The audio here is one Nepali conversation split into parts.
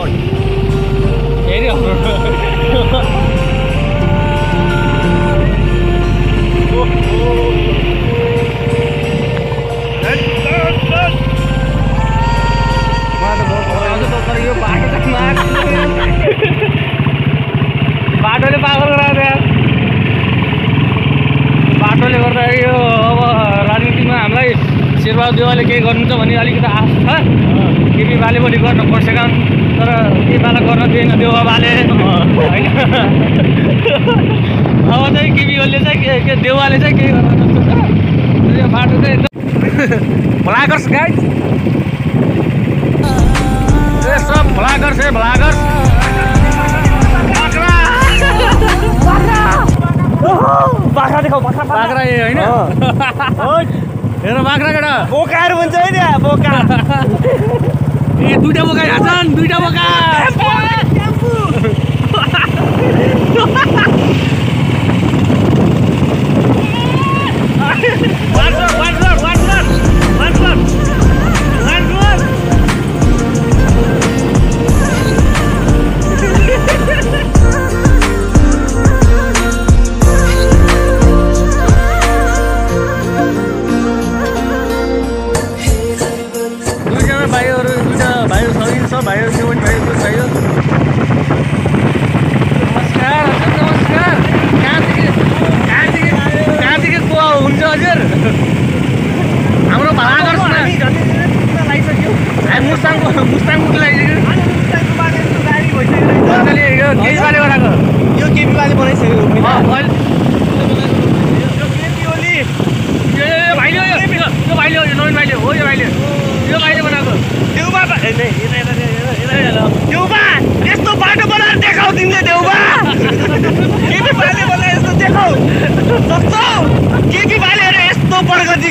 road. Area of road. यो बाटो त मार्छ गर्न पर्छ काम तर के बाला गर्न दिएन देउवा बाले होइन? अब चाहिँ केपी ओलीले चाहिँ के के देउवाले चाहिँ केही गर्न जस्तो छ? यो बाटो चाहिँ एकदम भ्लागर्स गाइड ए सब भ्लागर्स है भ्लागर्स बाख्रा! देखाउ बाख्रा बाख्रा। ए होइन? हेर बाख्रा केटा बोकाहरू हुन्छ है त्यहाँ बोका। ए दुइटा बोका यहाँ छन् दुइटा बोका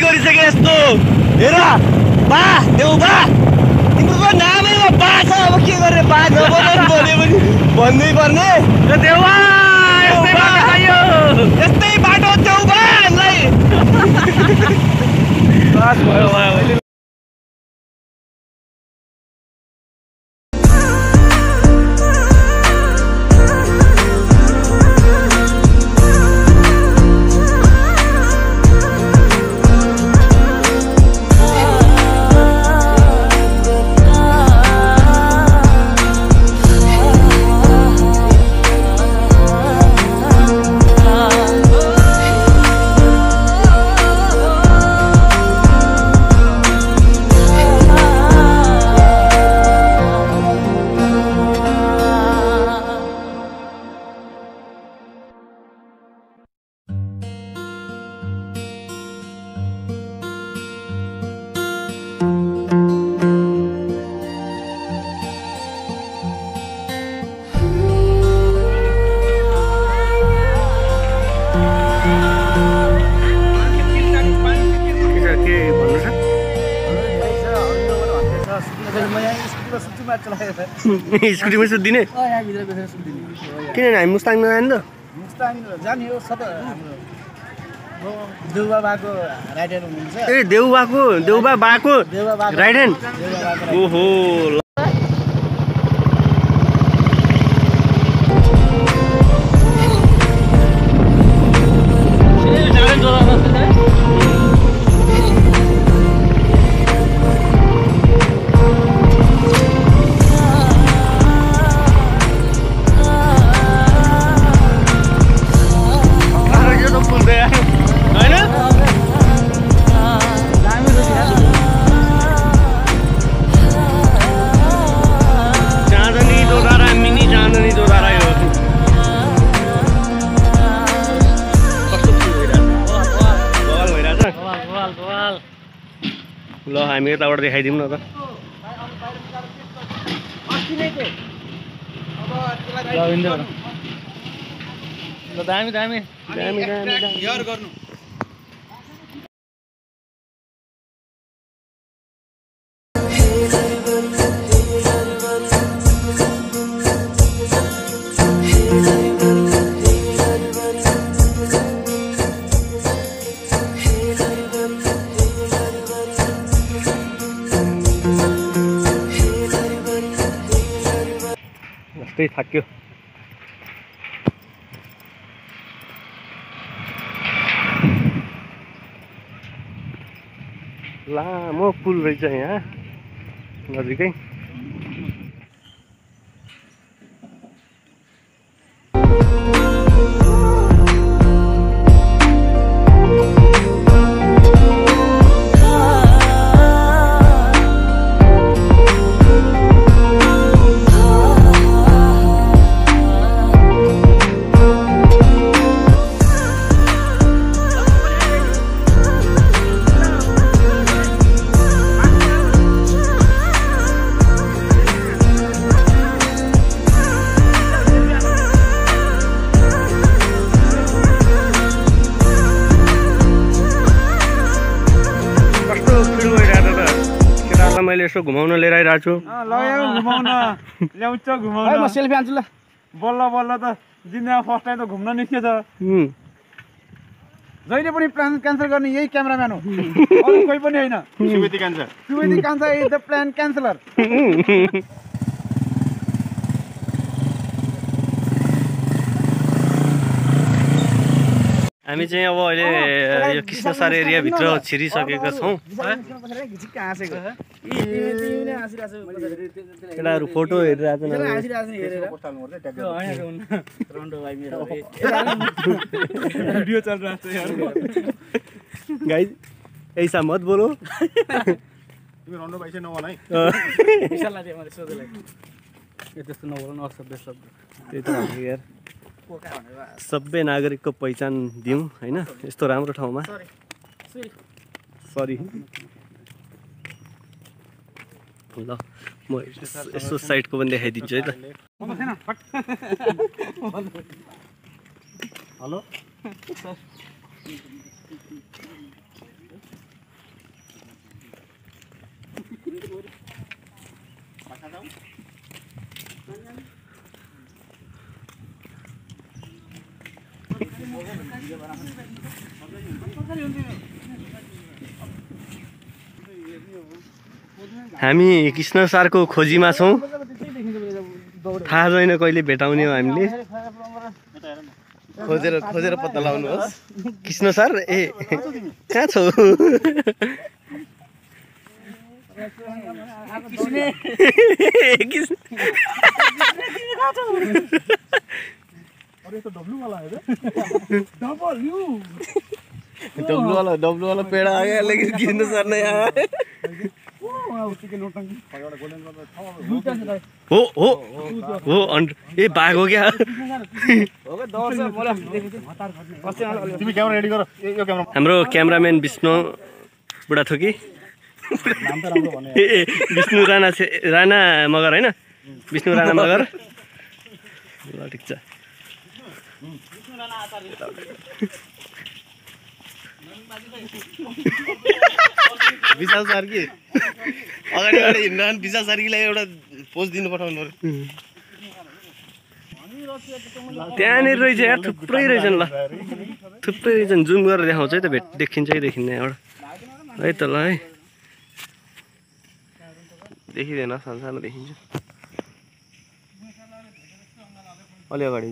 गरिसके यस्तो हेर बा देउबा तिम्रो नामैमा बा छ अब के गर्ने बा भने भन्नै पर्ने। बाटो चाहियो यस्तै बाटो देउबा हामीलाई स्कुटीमै सुत्दिने? किनभने हामी मुस्ताङमा जाने त। जाने हो सबै। हाम्रो देउबा बाको राइडर हुनुहुन्छ। ए देउबाको देउबा बाको राइट ह्यान्ड बाको ओहो। ल हामी यताबाट देखाइदिउँ न त। ल दामी दामी। दामी दामी दामी। जस्तै थाक्यो लामो पुल रहेछ यहाँ। नजिकै। मैले यसो घुमाउन लिएर आइरहेको छु ल्याउँछ घुमाउन। सेल्फी हान्छु ल। बल्ल बल्ल त जिन्दगीमा फर्स्ट टाइम त घुम्न निस्केछ जहिले पनि प्लान क्यान्सल गर्ने यही क्यामराम्यान हो। अरू कोही पनि होइन। सुवेदी कान्छा इज द प्लान क्यान्सलर हामी चाहिँ अब अहिले यो कृष्णसार एरियाभित्र छिरिसकेका छौँ। केटाहरू फोटो हेरिरहेको भिडियो चल रहा है यार। गाई ऐसा मत बोलो। त्यस्तो नबोल न असभ्य शब्द। त्यही त यार। सबै नागरिकको पहिचान दिउँ होइन? यस्तो राम्रो ठाउँमा। सरी ल म यस- साइडको पनि देखाइदिन्छु है त। हामी कृष्ण सारको खोजीमा छौँ। थाहा छैन कहिले भेटाउने हो हामीले। खोजेर खोजेर पत्ता लगाउनुहोस्। कृष्ण सर ए कहाँ छौ? कृष्ण- डब्लू वाला डब्लू वाला पेड़ा आ गया लेकिन सर नहीं आया। हो हो हो ए बाघ हो क्या हाम्रो क्यामराम्यान विष्णु बुढाथोकी ए विष्णु राणा राणा मगर होइन विष्णु राणा मगर। ल ठिक छ। विशाल सार्की अगाडि अगाडि हिँड्दा विशाल सार्कीलाई एउटा पोज दिनु पठाउनु त्यहाँनिर रहेछ यार थुप्रै रहेछन् ल। थुप्रै रहेछन्। जुम गरेर देखाउँछ है त भेट देखिन्छ कि देखिन्न यहाँबाट है त ल है। देखिँदैन सानो सानो देखिन्छ। अलि अगाडि।